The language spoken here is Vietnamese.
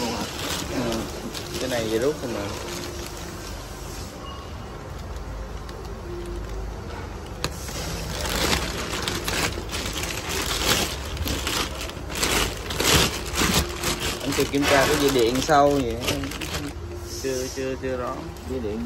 luôn hả? Ừ. Cái này về rút thôi mà. Anh chưa kiểm tra cái dây điện sâu vậy. Chưa chưa chưa rõ. Dây điện